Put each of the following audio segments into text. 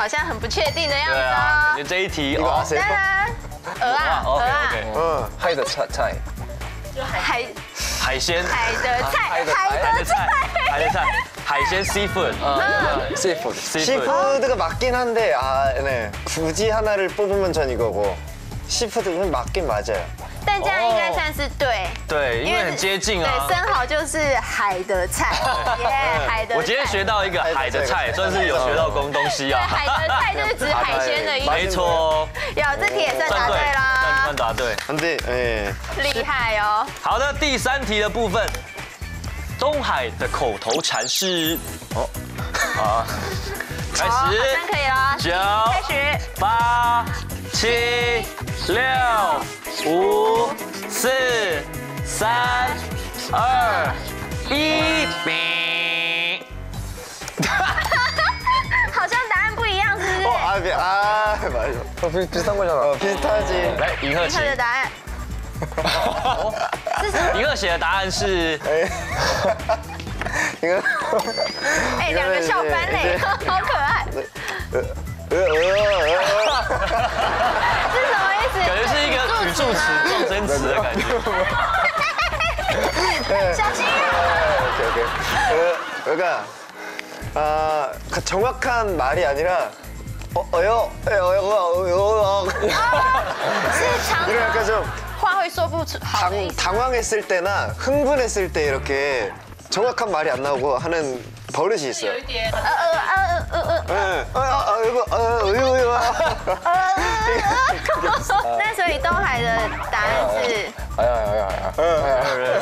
好像很不确定的样对子啊，感哦觉。这一题 이거 哦， 아세요? 当然，鹅啊，鹅 OK 啊， OK， 어. 하이드 차 차이. 海海鲜，海的菜，海的海的海的菜菜，，海的菜，海鲜 seafood， 시푸드. seafood， 시푸드가 맞긴 한데 아, 네. 굳이 하나를 뽑으면 전 이거고. 시푸드는 맞긴 맞아요. 这样应该算是对。对因为很接近哦对生蚝就是海的菜。耶海的我今天学到一个海的菜算是有学到工东西哦海的菜就是指海鲜的意思。没错。有这题也算答对啦。算答对。嗯对哎。厉害哦。好的第三题的部分东海的口头禅是？哦。好开始。三可以了九开始八七六五四三二一，比。好像答案不一样，是不是？ 어, 아, 미- 아, 맞아. 어, 비, 비슷한 거잖아. 어, 비슷하지. 来，银赫银请赫。的答案是什么？银赫写的答案是 에. 이거 哎，两个笑翻嘞，好可爱， 으, 으, 으, 是 撞声词的感觉。小心啊！ 오케이, 오케이. 으, 그러니까 아, 그 정확한 말이 아니라 어, 어요, 어요, 어요, 어요, 어요. 是常 이런 약간 좀 话会说不出好的意 당, 思。 당황했을 때나 흥분했을 때 이렇게 정확한 말이 안 나오고 하는 跑得起是。有一点。呃呃呃呃呃。嗯。呃呃不呃呃呃呃呃。呃呃那所以东海的答案是。哎呀哎呀哎呀。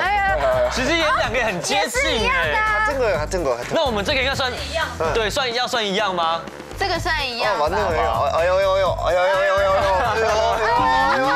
哎呀。其实有两个很接近哎。这个还真的。那我们这个应该算一样。对，算要算一样吗？这个算一样。完了没有？哎呦呦呦！哎呦呦呦呦！哎呦呦呦！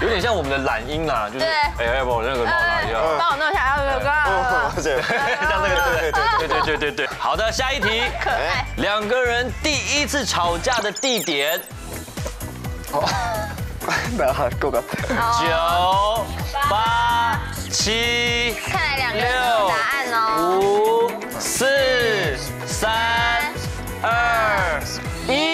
有点像我们的懒音啦，就是哎，要不我那个帮我拿一下，帮我弄一下，要不要？帮我弄一下，像那个对对对对对对对。好的，下一题，可爱。两个人第一次吵架的地点。好。那好，够了。九、八、七，看来两个人答案哦。五、四、三、二、一。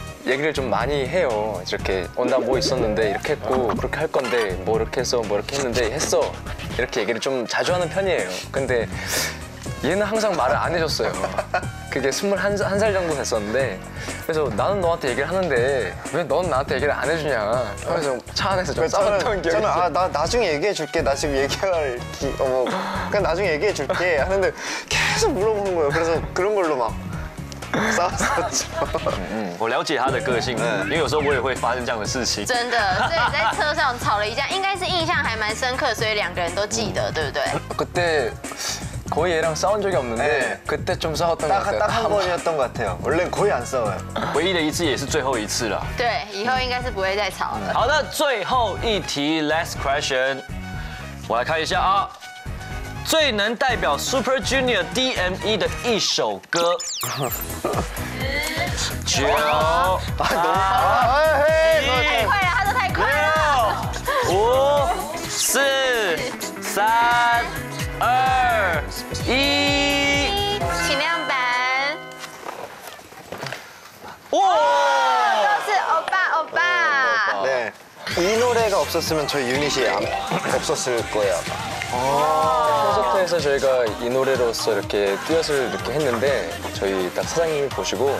얘기를 좀 많이 해요. 이렇게 온다 뭐 있었는데 이렇게 했고 그렇게 할 건데 뭐 이렇게 해서 뭐 이렇게 했는데 했어 이렇게 얘기를 좀 자주 하는 편이에요. 근데 얘는 항상 말을 안 해줬어요. 그게 21살 한살 정도 됐었는데 그래서 나는 너한테 얘기를 하는데 왜 넌 나한테 얘기를 안 해주냐 하면서 차 안에서 좀 싸웠던 저는, 기억이 저는 있어요. 아, 나 나중에 얘기해 줄게. 나 지금 얘기할 기, 어, 뭐, 그냥 나중에 얘기해 줄게. 하는데 계속 물어보는 거예요. 그래서 그런 걸로 막 싸웠었죠. 我了解他的个性，因为有时候我也会发生这样的事情。真的，所以在车上吵了一架，应该是印象还蛮深刻，所以两个人都记得，对不对？ 그때 거의 얘랑 싸운 적이 없는데 네. 그때 좀 싸웠던 것 같아요. 딱 한 번이었던 것 같아요. 원래 거의 안 싸워요.唯一的一次也是最后一次了。对，以后应该是不会再吵了。好的，最后一题，last question，我来看一下啊， 最能代表 Super Junior DME 的一首歌。九八아, 헤이, 너 太快了，他都太快了。六五四三二一，请亮板，哇！都是欧巴欧巴。 네. 이 노래가 없었으면 저희 유닛이 안- 없었을 거예요. 아마. 콘서트에서 저희가 이 노래로서 이렇게 듀엣을 이렇게 했는데 저희 딱 사장님이 보시고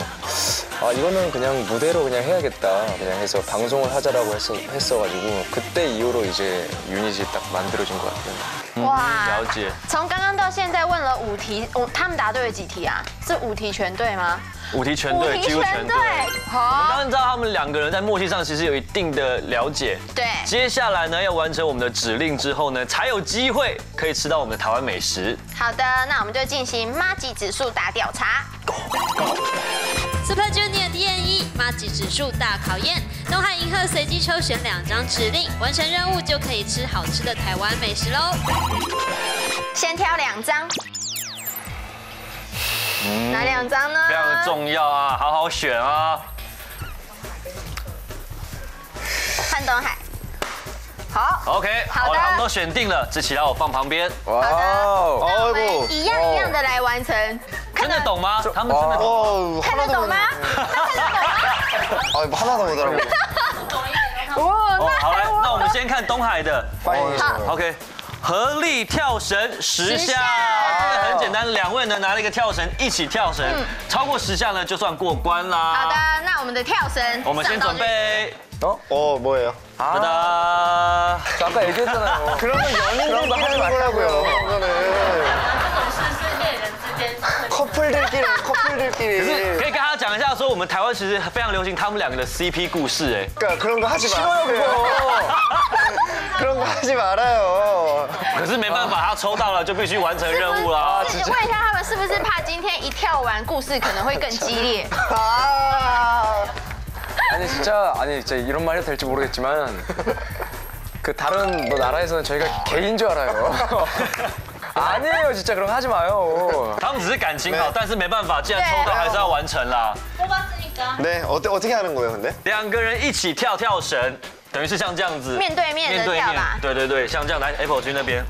아 이거는 그냥 무대로 그냥 해야겠다 그냥 해서 방송을 하자라고 했어, 했어가지고 그때 이후로 이제 유닛이 딱 만들어진 것 같아요. 와. 음, 야지 정강한 现在问了五题，我他们答对了几题啊？是五题全对吗？五题全五对，题几乎全对。好。我们好，刚刚知道他们两个人在默契上其实有一定的了解。对接下来呢，要完成我们的指令之后呢，才有机会可以吃到我们的台湾美食。好的，那我们就进行妈吉指数大调查。Super Junior T N E 妈吉指数大考验，东汉银鹤随机抽选两张指令，完成任务就可以吃好吃的台湾美食喽。先挑两张。哪两张呢？非常的重要啊，好好选啊。看东海。好，OK，好的，他们都选定了，这其他我放旁边。哇哦，那我们一样一样的来完成。看得懂吗？他们真的？看得懂吗？아, 하나도 못 알아보고. 哦，哦，那好来，那我们先看东海的。 파인. OK，合力跳绳十下，十下这个很简单，两位呢拿了一个跳绳一起跳绳，超过十下呢就算过关啦。好的，，那我们的跳绳，我们先准备， 어, 뭐예요? 哒哒。 저 아까 얘기했잖아요. 그러면 연인들도 하는 거라고요. 그거는. 커플들끼리, 可是 커플들끼리. 可以跟他讲一下，说 我们台湾其实非常流行他们两个的 CP 故事，哎， 그러니까 그런 거 하지 마세요. 그런 거 하지 말아요. 可是没办法，他抽到了就必须完成任务啦。是问一下他们是不是怕今天一跳完故事可能会更激烈？ 아. 아니 진짜 아니 진짜 이런 말 해도 될지 모르겠지만 그 다른 뭐 나라에서는 저희가 개인 줄 알아요. 아니에요 진짜 그런 거 하지 마요. 他们只是感情好，对但是没办法，既然抽到还是要完成啦。 네, 어때, 어떻게 하는 거예요, 근데? 两个人一起跳跳绳，等于是像这样子面对面的跳吧对对对，像这样来 Apple 去那边，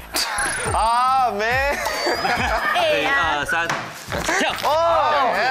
아, 매. 哎一呀，二三，跳！ 어, 예.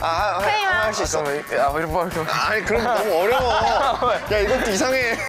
아. 할 수 있어. 야 이런 거 이런 거. 아니, 그럼 너무 어려워. 야, 이것도 이상해.